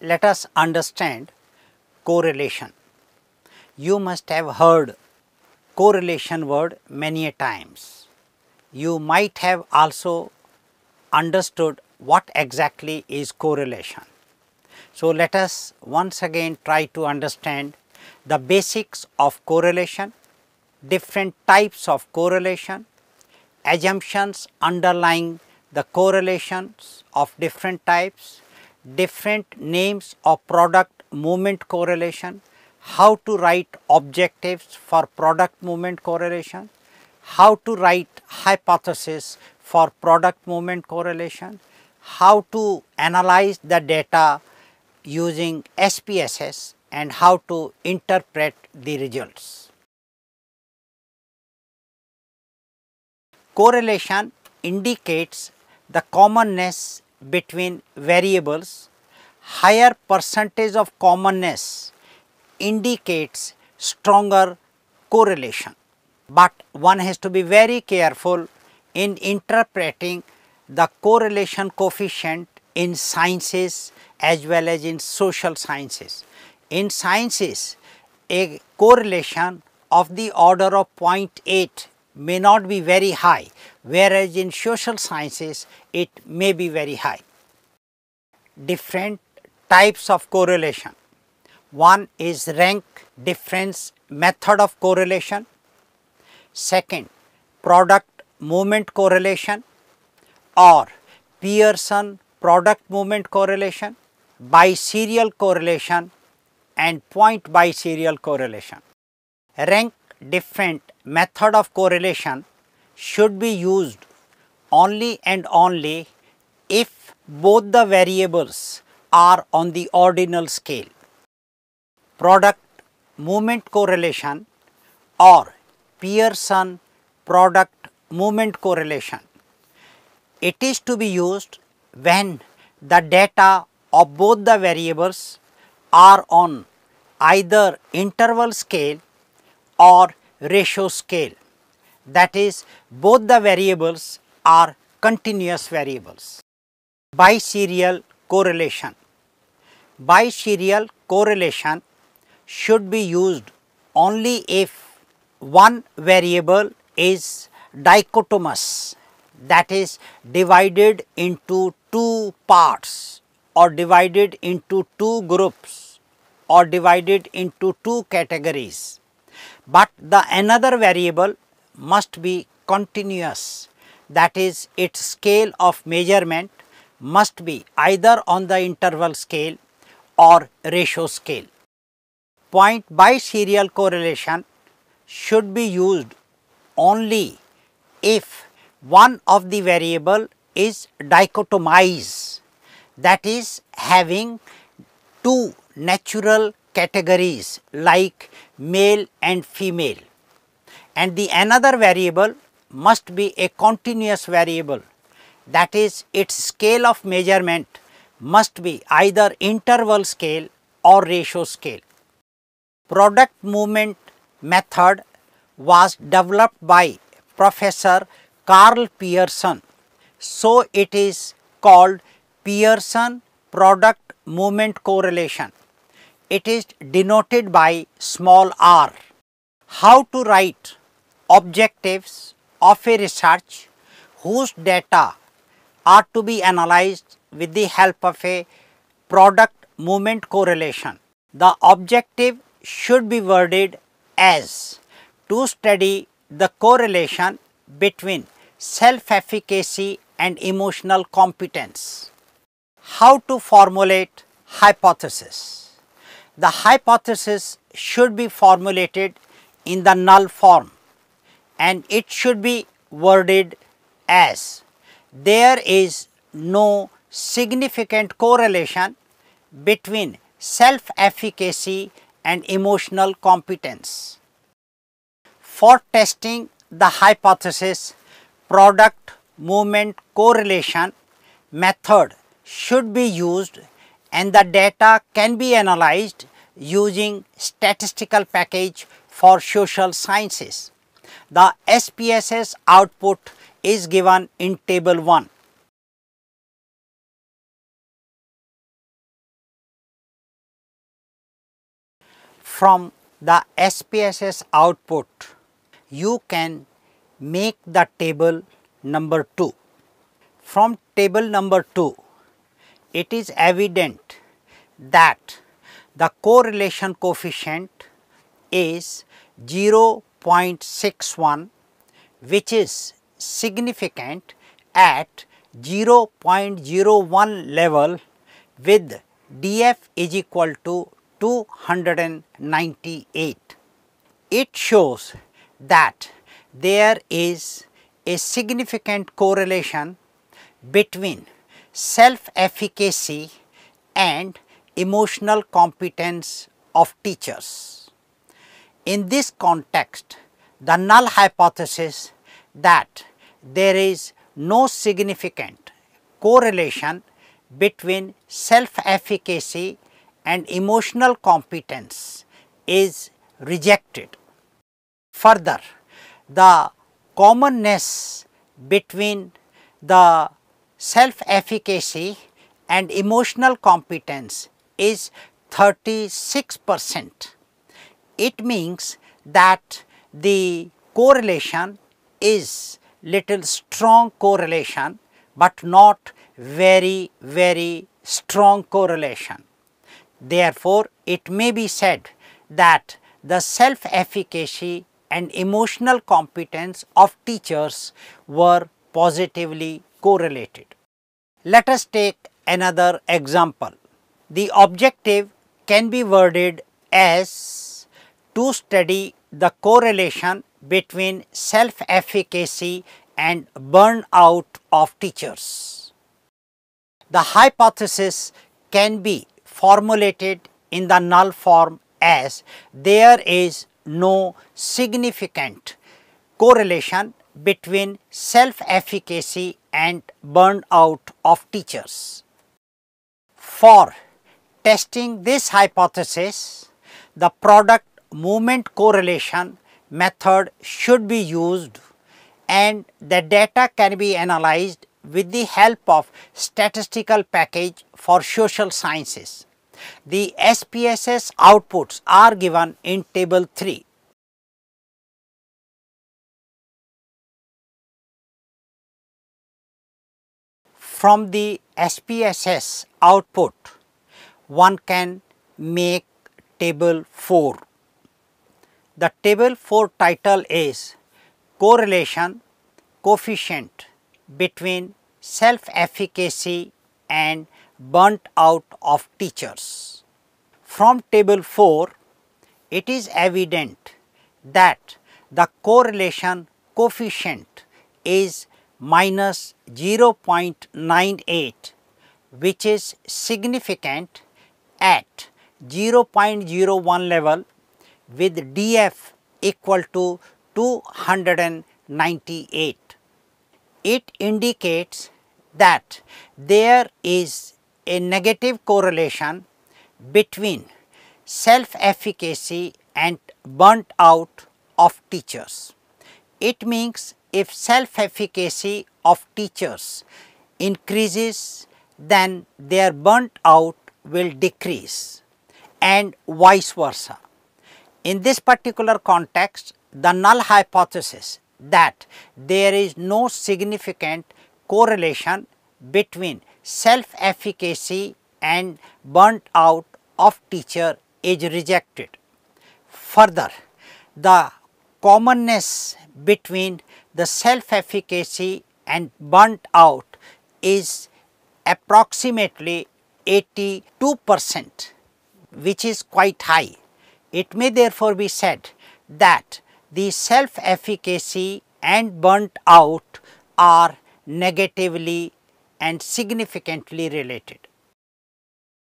let us understand correlation. You must have heard correlation word many a times. You might have also understood what exactly is correlation. So, let us once again try to understand the basics of correlation, different types of correlation, assumptions underlying the correlations of different types, different names of product moment correlation, how to write objectives for product moment correlation, how to write hypothesis for product moment correlation, how to analyze the data using SPSS and how to interpret the results. Correlation indicates the commonness between variables, higher percentage of commonness indicates stronger correlation. But one has to be very careful in interpreting the correlation coefficient in sciences as well as in social sciences. In sciences, a correlation of the order of 0.8 may not be very high, whereas in social sciences it may be very high. Different types of correlation. One is rank difference method of correlation. Second, product moment correlation or Pearson product moment correlation, biserial correlation and point biserial correlation. Rank different method of correlation should be used only and only if both the variables are on the ordinal scale. Product moment correlation or Pearson product moment correlation. It is to be used when the data of both the variables are on either interval scale or ratio scale that is both the variables are continuous variables. Biserial correlation. Biserial correlation should be used only if one variable is dichotomous that is divided into two parts or divided into two groups or divided into two categories but the another variable must be continuous that is its scale of measurement must be either on the interval scale or ratio scale. Point biserial correlation should be used only if one of the variable is dichotomized that is having two natural categories like male and female and the another variable must be a continuous variable that is its scale of measurement must be either interval scale or ratio scale. Product moment method was developed by Professor Karl Pearson. So, it is called Pearson product moment correlation it is denoted by small r. How to write objectives of a research whose data are to be analyzed with the help of a product moment correlation. The objective should be worded as to study the correlation between self-efficacy and emotional competence. How to formulate hypothesis the hypothesis should be formulated in the null form and it should be worded as there is no significant correlation between self efficacy and emotional competence. For testing the hypothesis product moment correlation method should be used and the data can be analyzed using statistical package for social sciences. The SPSS output is given in table 1. from the SPSS output, you can make the table number 2. From table number 2, it is evident that the correlation coefficient is 0.61 which is significant at 0.01 level with df is equal to 298. It shows that there is a significant correlation between self efficacy and emotional competence of teachers. In this context, the null hypothesis that there is no significant correlation between self efficacy and emotional competence is rejected. Further, the commonness between the self efficacy and emotional competence is 36 percent. It means that the correlation is little strong correlation, but not very very strong correlation. Therefore, it may be said that the self efficacy and emotional competence of teachers were positively correlated. Let us take another example. The objective can be worded as to study the correlation between self efficacy and burnout of teachers. The hypothesis can be formulated in the null form as there is no significant correlation between self efficacy and burnout of teachers. For testing this hypothesis, the product moment correlation method should be used and the data can be analyzed with the help of statistical package for social sciences. The SPSS outputs are given in table 3. From the SPSS output, one can make table 4. The table 4 title is correlation coefficient between self efficacy and burnt out of teachers. From table 4, it is evident that the correlation coefficient is minus 0.98 which is significant at 0.01 level with df equal to 298. It indicates that there is a negative correlation between self efficacy and burnt out of teachers. It means if self efficacy of teachers increases then their burnt out will decrease and vice versa. In this particular context the null hypothesis that there is no significant correlation between self efficacy and burnt out of teacher is rejected. Further, the commonness between the self efficacy and burnt out is approximately 82 percent which is quite high. It may therefore be said that the self efficacy and burnt out are negatively and significantly related.